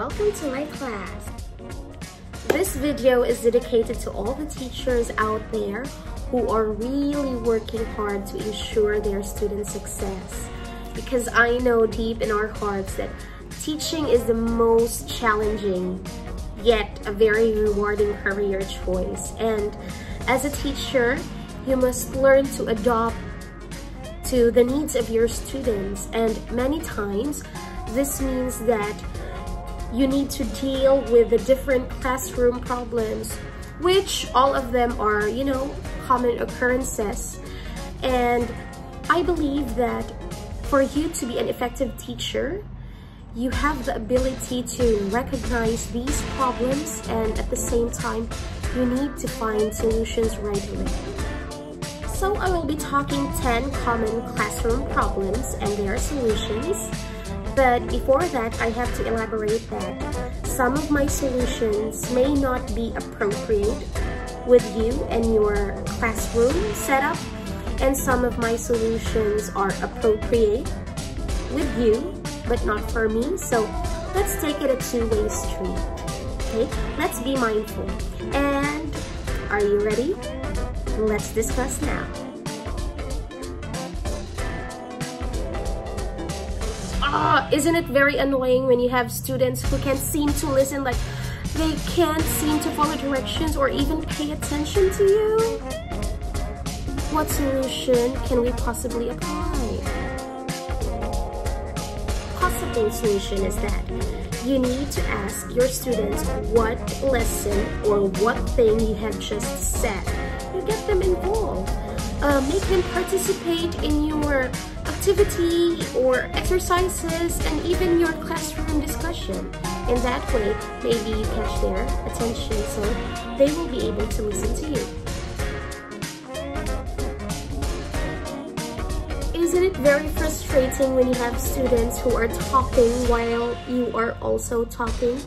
welcome to my class. This video is dedicated to all the teachers out there who are really working hard to ensure their students' success. Because I know deep in our hearts that teaching is the most challenging yet a very rewarding career choice. And as a teacher, you must learn to adopt to the needs of your students. And many times, this means that you need to deal with the different classroom problems, which all of them are, you know, common occurrences. And I believe that for you to be an effective teacher, you have the ability to recognize these problems and at the same time, you need to find solutions right away. So I will be talking 10 common classroom problems and their solutions. But before that, I have to elaborate that some of my solutions may not be appropriate with you and your classroom setup, and some of my solutions are appropriate with you, but not for me. So let's take it a two-way street. Okay, let's be mindful. And are you ready? Let's discuss now. Ah, isn't it very annoying when you have students who can't seem to listen, like they can't seem to follow directions or even pay attention to you? What solution can we possibly apply? Possible solution is that you need to ask your students what lesson or what thing you have just said. You get them involved. Uh, make them participate in your activity or exercises and even your classroom discussion. In that way, maybe you catch their attention so they will be able to listen to you. Isn't it very frustrating when you have students who are talking while you are also talking?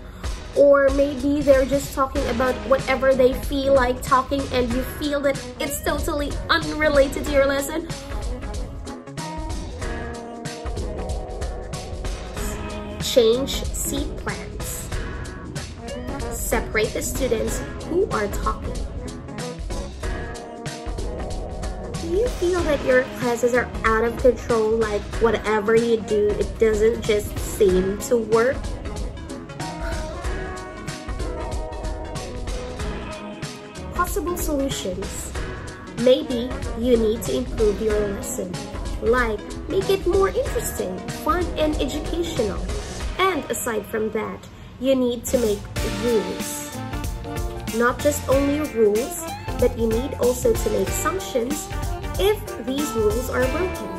Or maybe they're just talking about whatever they feel like talking and you feel that it's totally unrelated to your lesson change seat plans. Separate the students who are talking. Do you feel that your classes are out of control, like whatever you do, it doesn't just seem to work? Possible solutions. Maybe you need to improve your lesson, like make it more interesting, fun, and educational. And aside from that, you need to make rules. Not just only rules, but you need also to make sanctions if these rules are broken.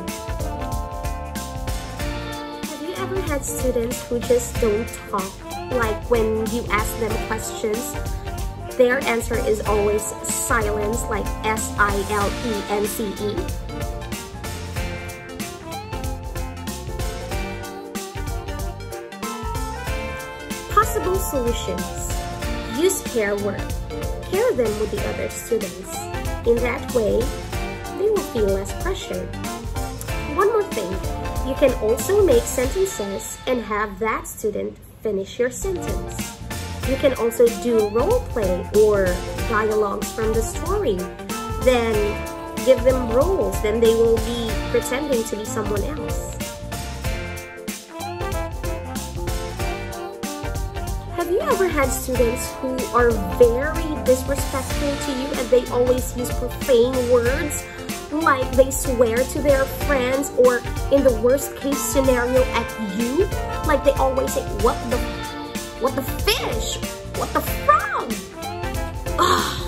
Have you ever had students who just don't talk? Like when you ask them questions, their answer is always silence, like S-I-L-E-N-C-E. -E. Possible solutions. Use pair work. Pair them with the other students. In that way, they will feel less pressured. One more thing, you can also make sentences and have that student finish your sentence. You can also do role play or dialogues from the story. Then give them roles, then they will be pretending to be someone else. Ever had students who are very disrespectful to you and they always use profane words? Like they swear to their friends or in the worst case scenario at you? Like they always say, what the, what the fish? What the frog? Ugh.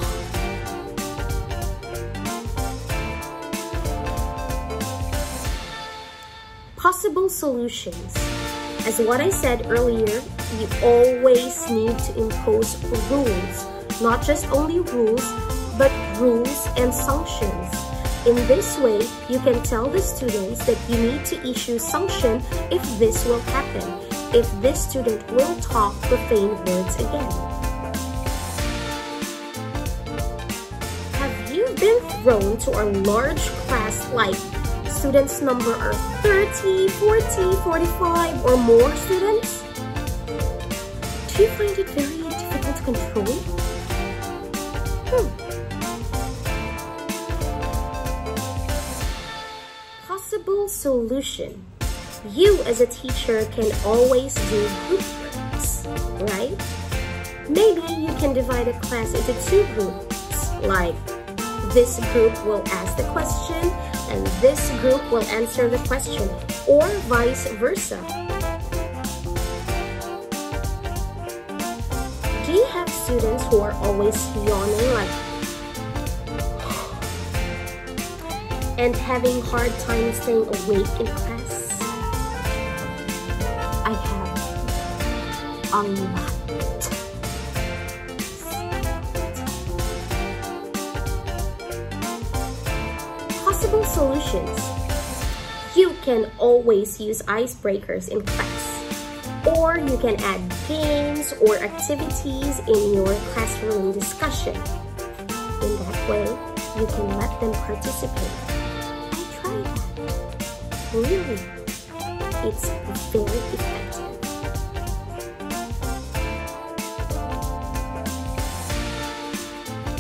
Possible solutions. As what I said earlier, you always need to impose rules. Not just only rules, but rules and sanctions. In this way, you can tell the students that you need to issue sanction if this will happen, if this student will talk profane words again. Have you been thrown to a large class like students number are 30, 40, 45 or more students? Do you find it very difficult to control? Hmm. Possible solution. You as a teacher can always do group works, right? Maybe you can divide a class into two groups, like this group will ask the question and this group will answer the question, or vice versa. Do you have students who are always yawning like and having hard time staying awake in class? I have a lot. Can always use icebreakers in class. Or you can add games or activities in your classroom discussion. In that way, you can let them participate. I tried that. Really, it's very effective.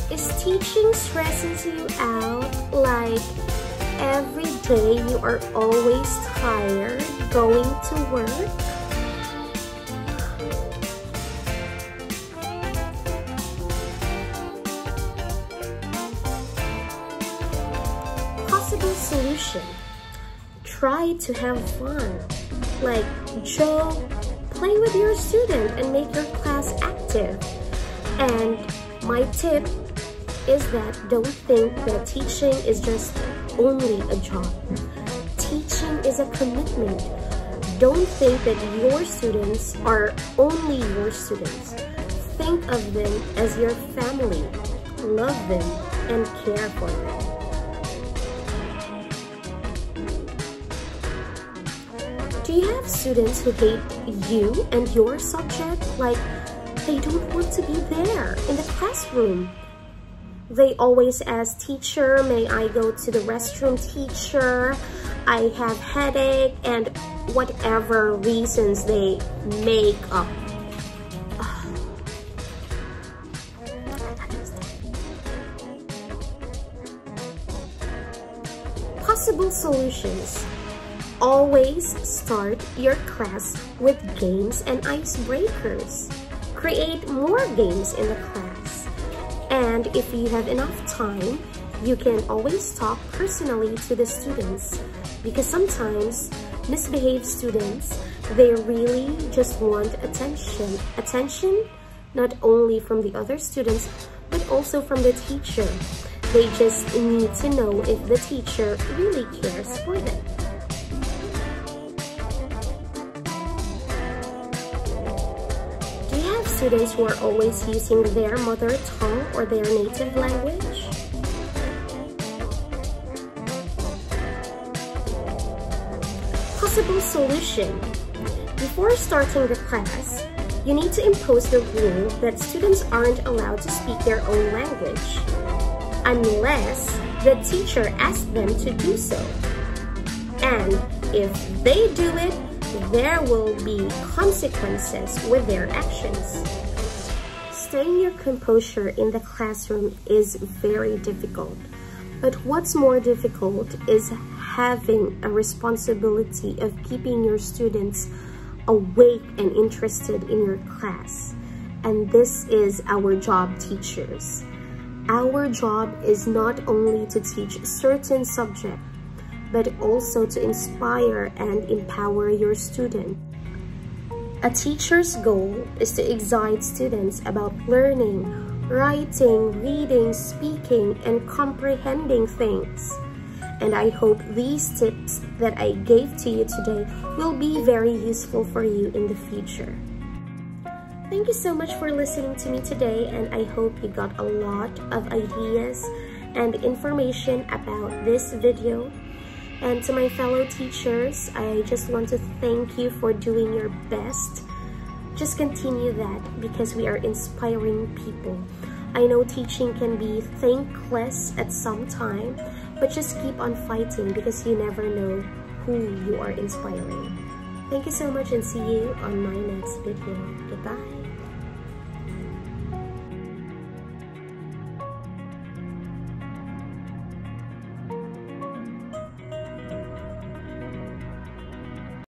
Is teaching stresses you out like every day you are always tired going to work? Possible solution. Try to have fun. Like Joe, play with your student and make your class active. And my tip is that don't think that teaching is just only a job. Teaching is a commitment. Don't think that your students are only your students. Think of them as your family. Love them and care for them. Do you have students who hate you and your subject? Like, they don't want to be there in the classroom. They always ask, teacher, may I go to the restroom, teacher? I have headache and whatever reasons they make up. Possible solutions. Always start your class with games and icebreakers. Create more games in the class. And if you have enough time, you can always talk personally to the students because sometimes misbehaved students, they really just want attention. Attention not only from the other students, but also from the teacher. They just need to know if the teacher really cares for them. Students who are always using their mother tongue or their native language? Possible solution. Before starting the class, you need to impose the rule that students aren't allowed to speak their own language unless the teacher asks them to do so. And if they do it, there will be consequences with their actions. Staying your composure in the classroom is very difficult. But what's more difficult is having a responsibility of keeping your students awake and interested in your class. And this is our job teachers. Our job is not only to teach certain subject, but also to inspire and empower your student. A teacher's goal is to excite students about learning, writing, reading, speaking, and comprehending things. And I hope these tips that I gave to you today will be very useful for you in the future. Thank you so much for listening to me today and I hope you got a lot of ideas and information about this video. And to my fellow teachers, I just want to thank you for doing your best. Just continue that because we are inspiring people. I know teaching can be thankless at some time, but just keep on fighting because you never know who you are inspiring. Thank you so much and see you on my next video. Goodbye.